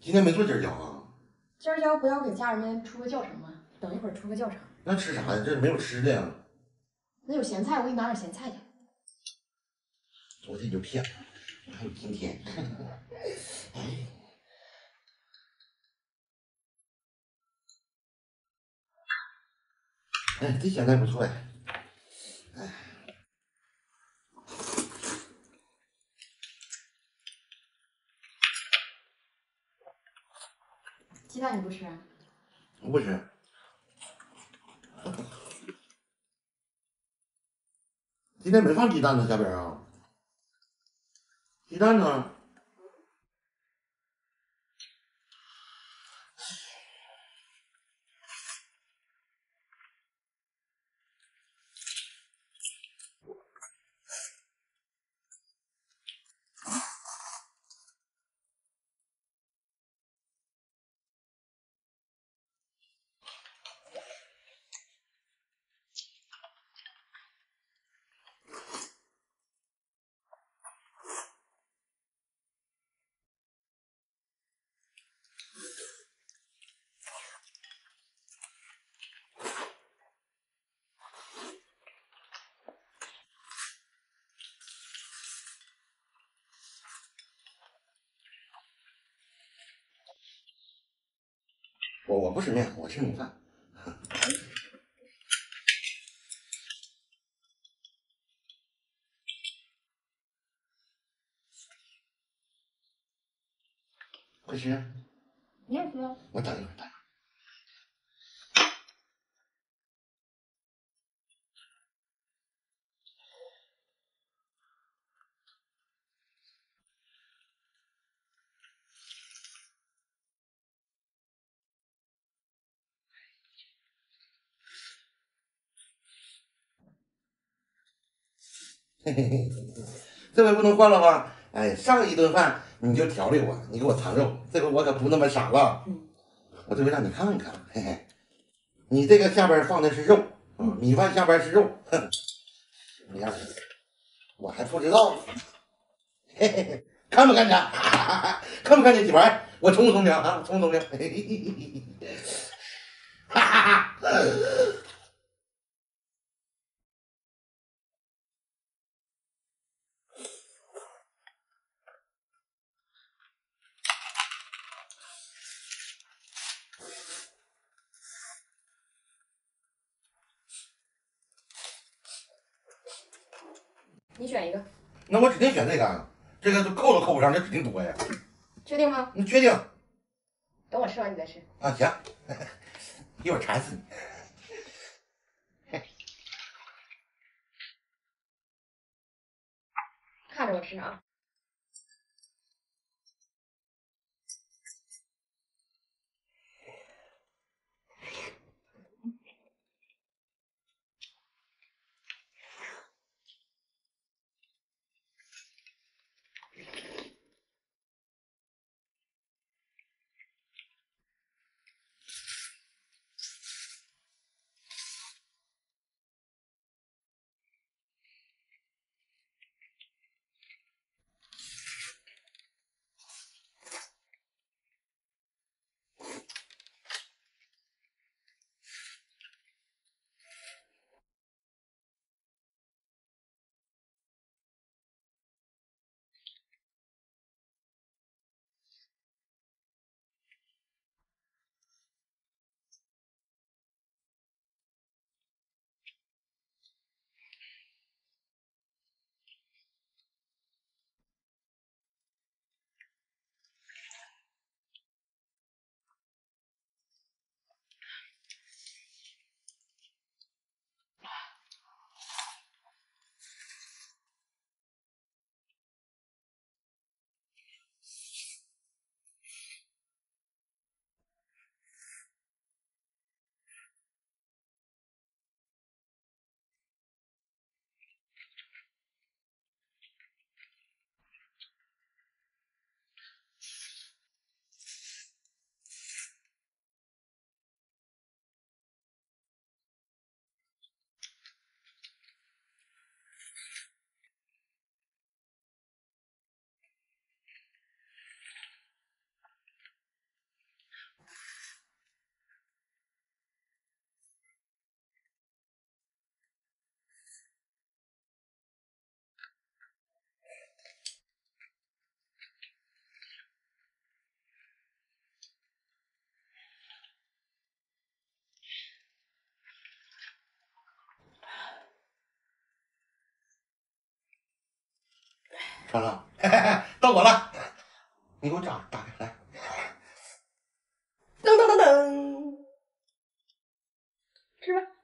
今天没做尖椒啊？尖椒不要给家人们出个教程吗？等一会儿出个教程。那吃啥呀？这没有吃的呀。那有咸菜，我给你拿点咸菜去。昨天你就骗我，还有今天。哎，哎，这咸菜不错呀。哎，你不吃？我不吃。今天没放鸡蛋呢，下边啊。鸡蛋呢？我我不吃面，我吃米饭。快吃！你也吃啊？我等一会儿，等嘿嘿嘿，这回不能换了吧？哎，上一顿饭你就调理我，你给我藏肉，这回我可不那么傻了。嗯，我这回让你看看，嘿嘿，你这个下边放的是肉，嗯，米饭下边是肉，哼，什么样？我还不知道呢。嘿嘿嘿，看不看见？看不看见几盘？我冲不冲凉啊？冲不冲凉？嘿嘿嘿嘿嘿，哈哈哈。你选一个，那我指定选这个，这个就扣都扣不上，这指定多呀。确定吗？你确定？等我吃完你再吃。啊，行，一会儿馋死你。看着我吃啊。穿了，到我了，你给我找打开来，噔噔噔噔，吃吧。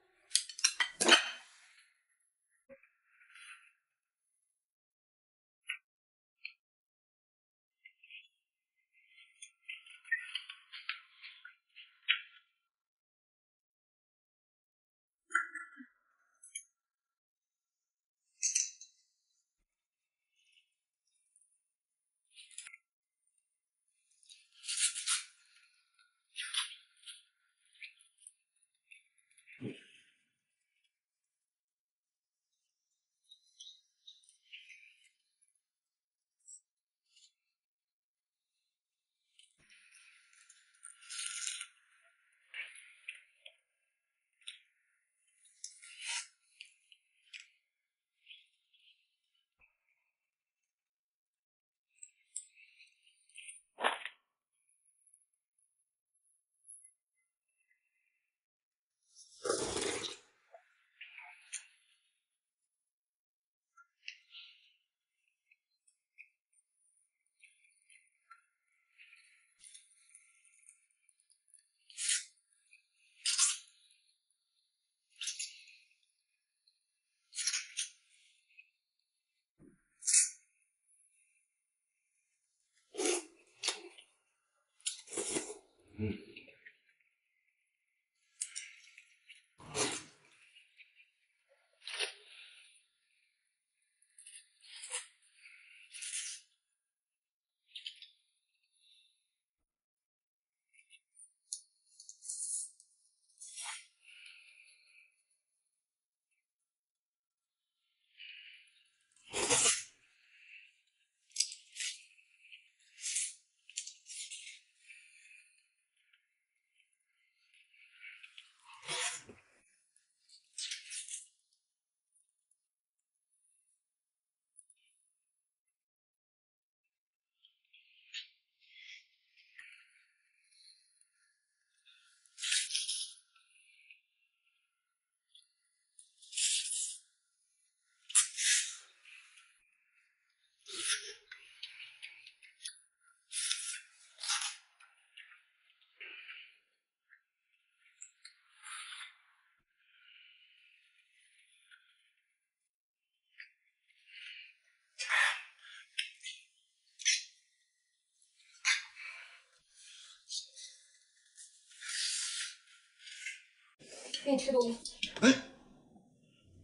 给你吃东西。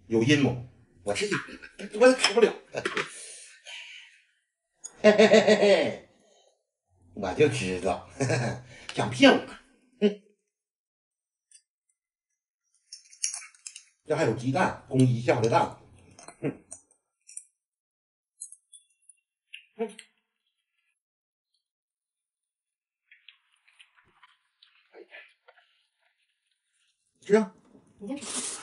有阴谋，我是我也吃不了。嘿嘿嘿嘿嘿，我就知道，想骗我。哼，这还有鸡蛋，公鸡下的蛋。哼，哼，吃啊！你先吃。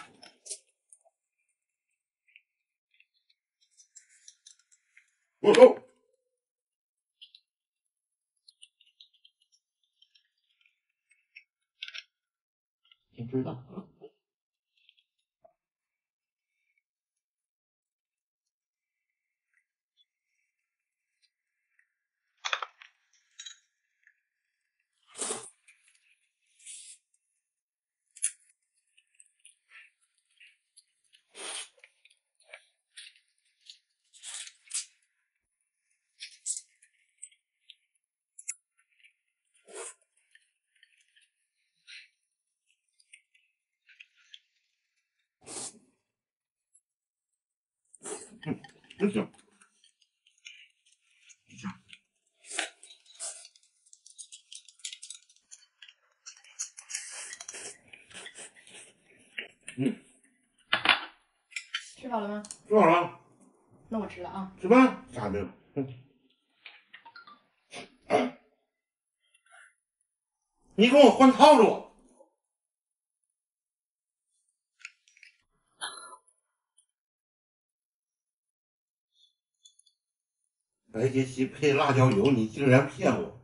我走。你知道。嗯，真行。嗯，吃饱了吗？吃好了，那我吃了啊。吃饭。啥没有？你给我换套路。白杰西配辣椒油，你竟然骗我！